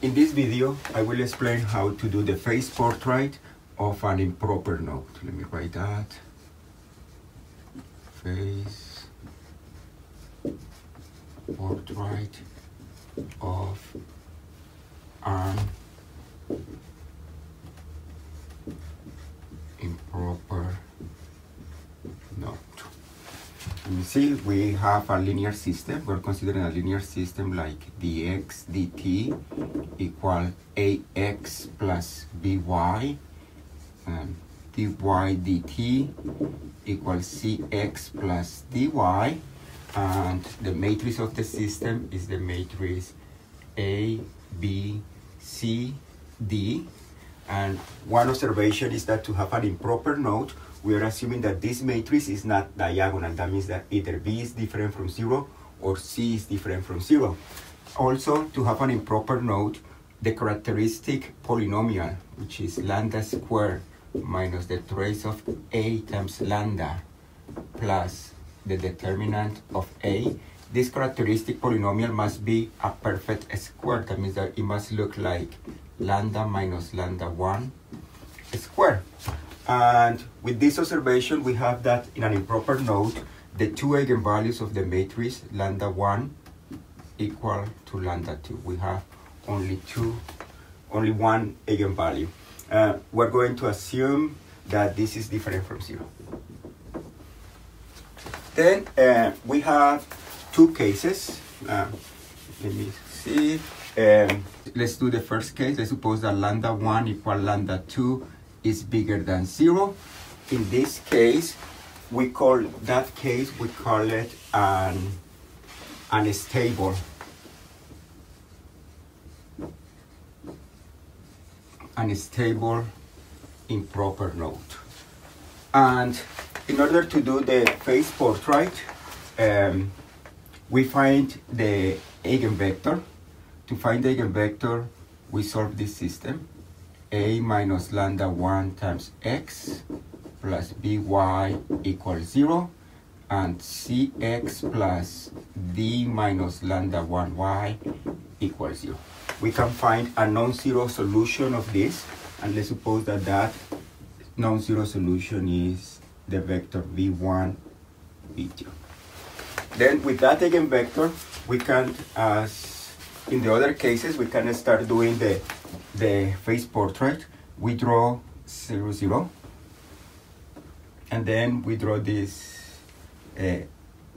In this video, I will explain how to do the phase portrait of an improper node. Let me write that. Phase portrait of an improper node. Let me see, we have a linear system. We're considering a linear system like dx dt equal ax plus by um, dy dt equals cx plus dy and the matrix of the system is the matrix a b c d and one observation is that to have an improper node, we are assuming that this matrix is not diagonal. That means that either b is different from zero or c is different from zero. Also to have an improper node, the characteristic polynomial which is lambda squared minus the trace of a times lambda plus the determinant of a, this characteristic polynomial must be a perfect square. That means that it must look like lambda minus lambda 1 square. And with this observation, we have that in an improper node, the two eigenvalues of the matrix lambda 1 equal to lambda 2. We have only two, only one eigenvalue. Uh, we're going to assume that this is different from zero. Then uh, we have two cases. Uh, let me see. Um, let's do the first case. Let's suppose that lambda 1 equal lambda 2 is bigger than 0. In this case, we call that case, we call it an unstable unstable improper node. And in order to do the phase portrait, um, we find the eigenvector. To find the eigenvector, we solve this system. A minus lambda 1 times x plus by equals 0 and cx plus d minus lambda 1y equals 0 we can find a non-zero solution of this and let's suppose that that non-zero solution is the vector v1 v2 then with that eigenvector we can as in the other cases we can start doing the the phase portrait we draw 0 0 and then we draw this uh,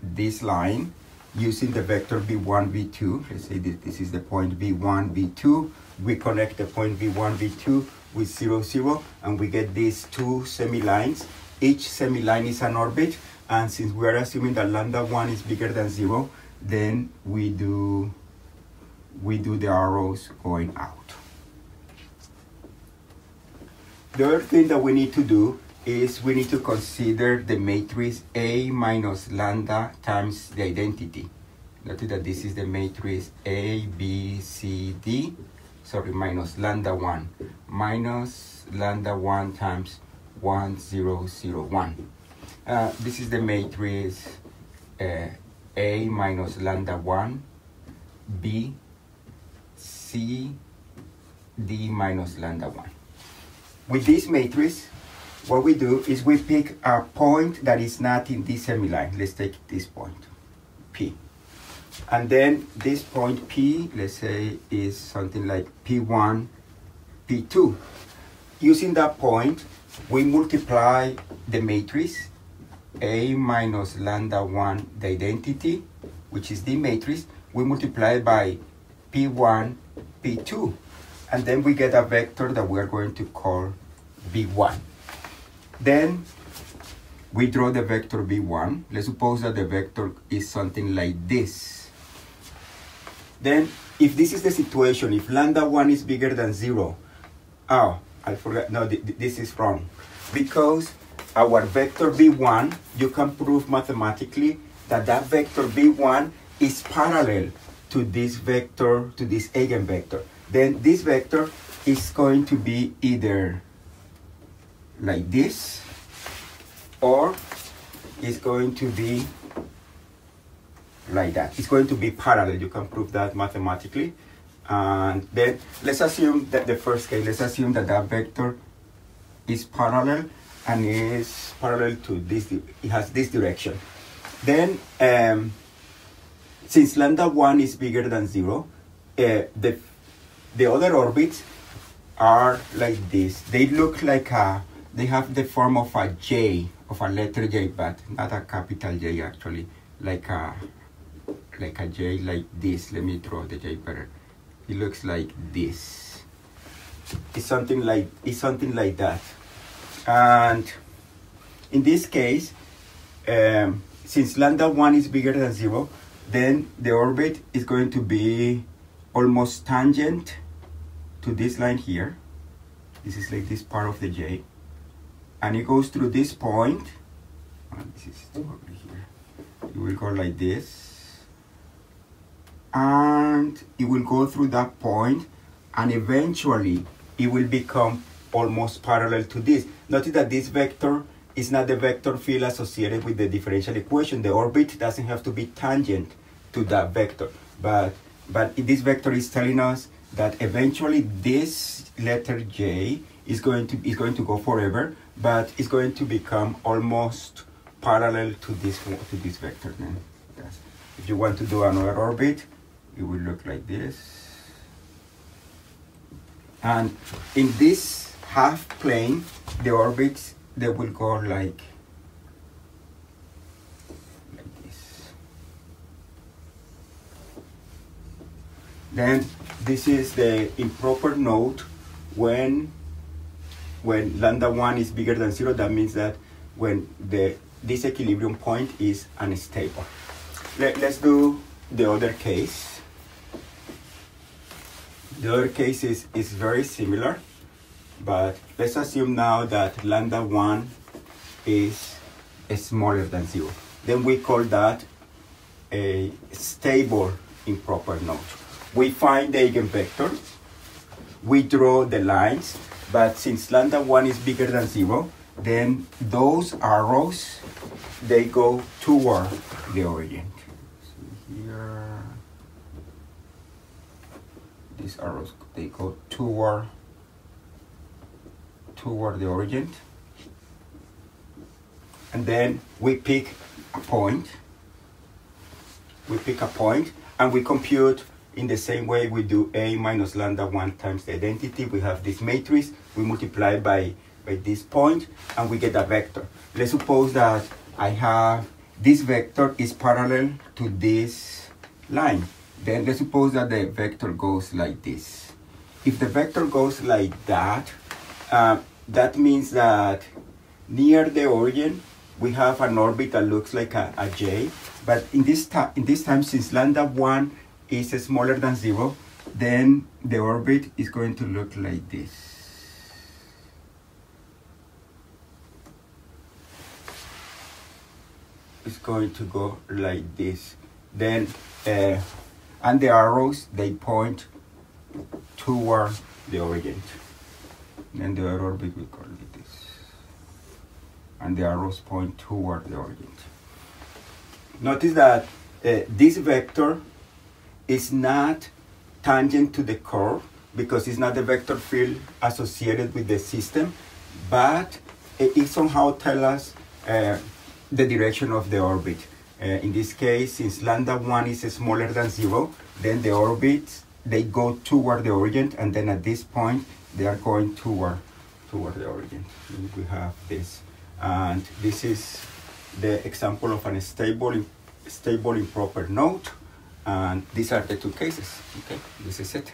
this line using the vector v1, v2. Let's say this, this is the point v1, v2. We connect the point v1, v2 with 0, 0, and we get these two semi-lines. Each semi-line is an orbit, and since we are assuming that lambda 1 is bigger than 0, then we do, we do the arrows going out. The other thing that we need to do is we need to consider the matrix A minus lambda times the identity. Notice that this is the matrix A, B, C, D, sorry, minus lambda 1, minus lambda 1 times 1, 0, 0, 1. Uh, this is the matrix uh, A minus lambda 1, B, C, D minus lambda 1. With this matrix, what we do is we pick a point that is not in this semi-line. Let's take this point, P. And then this point P, let's say, is something like P1, P2. Using that point, we multiply the matrix A minus lambda 1, the identity, which is the matrix, we multiply by P1, P2. And then we get a vector that we're going to call V1. Then we draw the vector v1. Let's suppose that the vector is something like this. Then if this is the situation, if lambda 1 is bigger than 0, oh, I forgot, no, th this is wrong. Because our vector v1, you can prove mathematically that that vector v1 is parallel to this vector, to this eigenvector. Then this vector is going to be either like this or it's going to be like that. It's going to be parallel. You can prove that mathematically. And then let's assume that the first case, let's assume that that vector is parallel and is parallel to this, it has this direction. Then, um, since lambda 1 is bigger than 0, uh, the, the other orbits are like this. They look like a, they have the form of a J, of a letter J, but not a capital J actually, like a, like a J like this. Let me draw the J better. It looks like this. It's something like, it's something like that. And in this case, um, since lambda 1 is bigger than 0, then the orbit is going to be almost tangent to this line here. This is like this part of the J. And it goes through this point. This is over here. It will go like this. And it will go through that point and eventually it will become almost parallel to this. Notice that this vector is not the vector field associated with the differential equation. The orbit doesn't have to be tangent to that vector. But, but this vector is telling us that eventually this letter J is going to is going to go forever, but it's going to become almost parallel to this to this vector. If you want to do another orbit, it will look like this. And in this half plane, the orbits they will go like like this. Then this is the improper node when when lambda 1 is bigger than 0 that means that when the this equilibrium point is unstable Let, let's do the other case the other case is, is very similar but let's assume now that lambda 1 is smaller than 0 then we call that a stable improper node we find the eigenvector, we draw the lines, but since lambda 1 is bigger than 0, then those arrows, they go toward the origin. So here, these arrows, they go toward, toward the origin. And then we pick a point, we pick a point, and we compute in the same way we do A minus lambda 1 times the identity, we have this matrix, we multiply by, by this point, and we get a vector. Let's suppose that I have this vector is parallel to this line. Then let's suppose that the vector goes like this. If the vector goes like that, uh, that means that near the origin, we have an orbit that looks like a, a J, but in this, time in this time, since lambda 1 is smaller than zero, then the orbit is going to look like this. It's going to go like this. Then, uh, and the arrows, they point toward the origin. Then the orbit will go like this. And the arrows point toward the origin. Notice that uh, this vector is not tangent to the curve because it's not the vector field associated with the system, but it, somehow tells us uh, the direction of the orbit. Uh, in this case, since lambda 1 is smaller than 0, then the orbits, they go toward the origin, and then at this point, they are going toward, toward the origin. We have this. And this is the example of a stable, stable improper node. And these are the two cases. Okay, this is it.